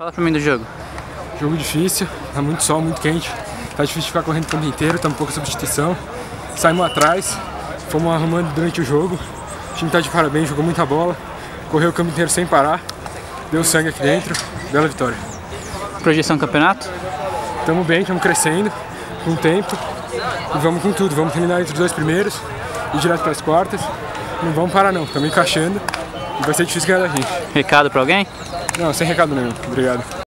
Fala pra mim do jogo. Jogo difícil, tá muito sol, muito quente. Tá difícil ficar correndo o campo inteiro, tá um pouco substituição. Saímos atrás, fomos arrumando durante o jogo. O time tá de parabéns, jogou muita bola, correu o campo inteiro sem parar, deu sangue aqui dentro, bela vitória. Projeção campeonato? Tamo bem, estamos crescendo, com o tempo. E vamos com tudo, vamos terminar entre os dois primeiros, ir direto para as quartas. Não vamos parar não, estamos encaixando e vai ser difícil ganhar da gente. Recado pra alguém? Não, sem recado nenhum. Obrigado.